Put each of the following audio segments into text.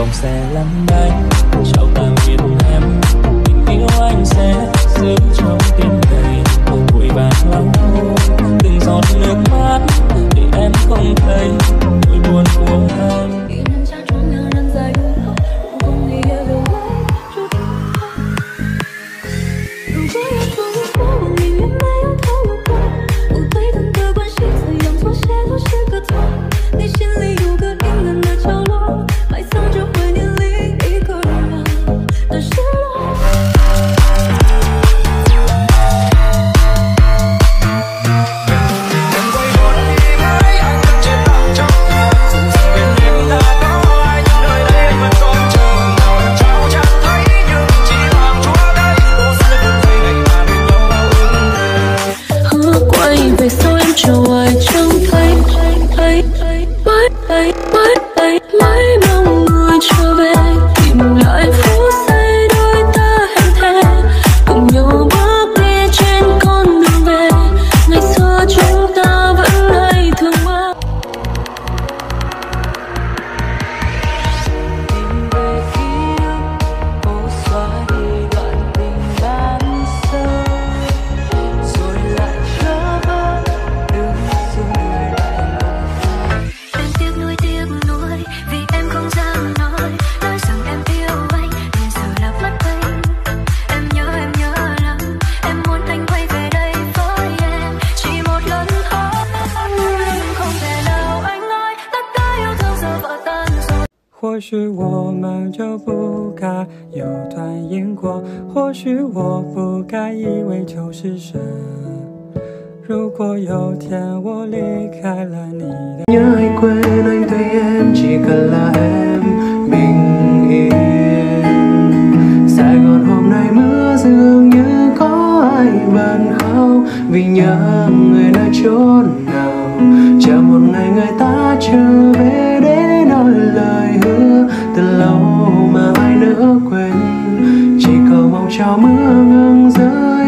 vòng xe lăn bánh chào tạm biệt em, tình yêu anh sẽ giữ trong tim này. Vội vàng lắm từng giọt nước mắt để em không thấy nỗi buồn của anh 许我们就不该有团因果，或许我不该一味求是神。如果有天我离开了你的，nhớ hãy quên anh thấy em chỉ cần là em bình yên. Sài Gòn hôm nay mưa dường như có ai bận khóc vì nhớ người đã chốn nào. Chờ một ngày người ta trở về. cho mưa ngừng rơi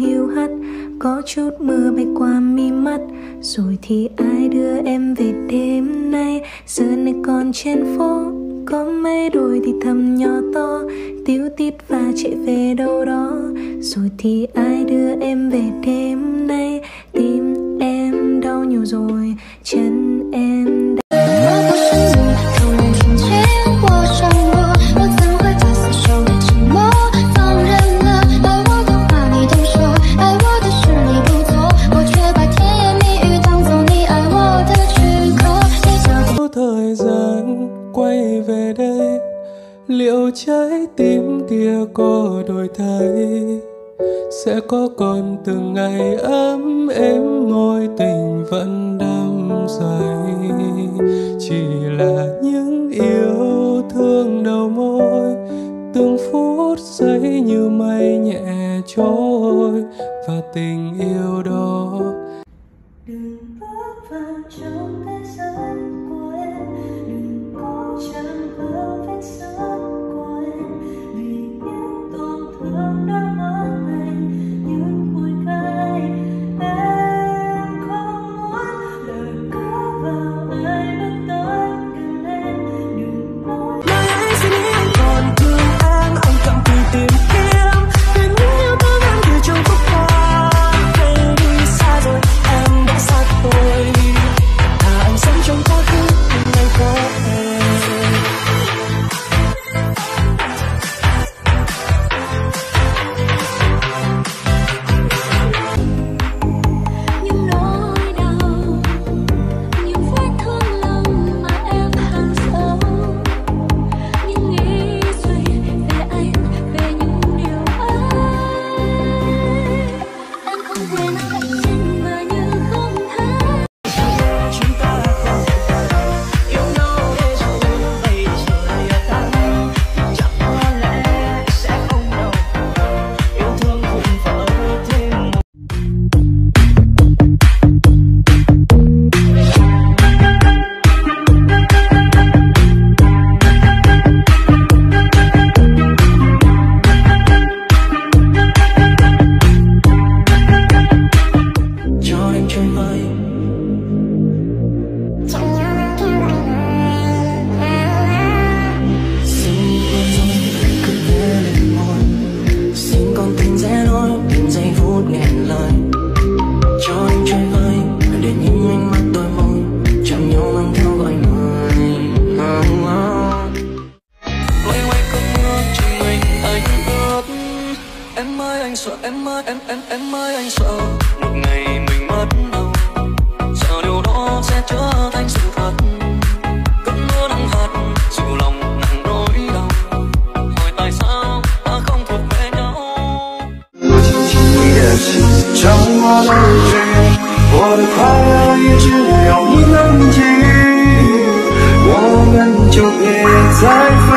hiu hắt, có chút mưa bay qua mi mắt. Rồi thì ai đưa em về đêm nay? Giờ này còn trên phố, có mấy đôi thì thầm nhỏ to. Tiếu tít và chạy về đâu đó. Rồi thì ai đưa em về đêm nay? Tim em đau nhiều rồi, chân thời gian quay về đây. Liệu trái tim kia có đổi thay? Sẽ có còn từng ngày ấm êm môi tình vẫn đắm say? Chỉ là những yêu thương đầu môi, từng phút giây như mây nhẹ trôi và tình yêu đó. Đừng bước vào trong chúa mưa nắng hạt dịu lòng nặng nỗi đau. Hỏi tại sao ta không thuộc về nhau? Trong hoa đôi trời 我的快乐也只有你能给，我们就别再。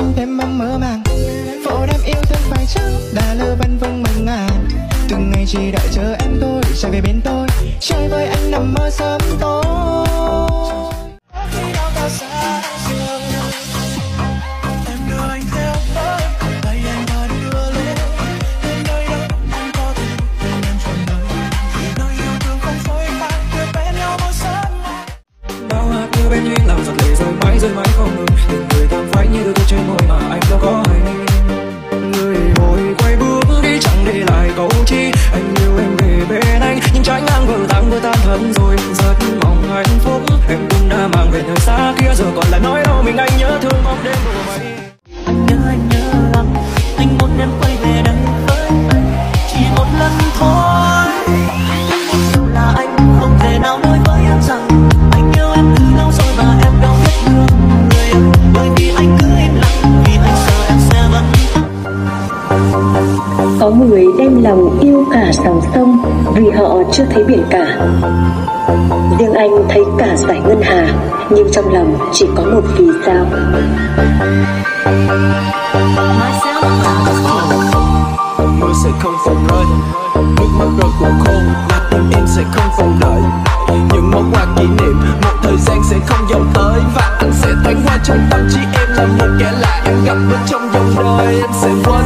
anh thêm mong mơ màng. Phố đem yêu thương phải chăng đã lơ văn vương mừng ngàn, từng ngày chỉ đợi chờ em thôi trở về bên tôi. Chơi với anh nằm mơ sớm tối. lòng yêu cả dòng sông vì họ chưa thấy biển cả. Riêng anh thấy cả giải ngân hà, nhưng trong lòng chỉ có một vì sao. Mưa sẽ không phòng rơi nước mắt rơi cũng khô mặt tim em sẽ không phòng đợi những món quà kỷ niệm, một thời gian sẽ không dần tới. Và anh sẽ tan hoa trong tâm trí em là một kẻ lạ, em gặp bên trong dòng đời em sẽ quên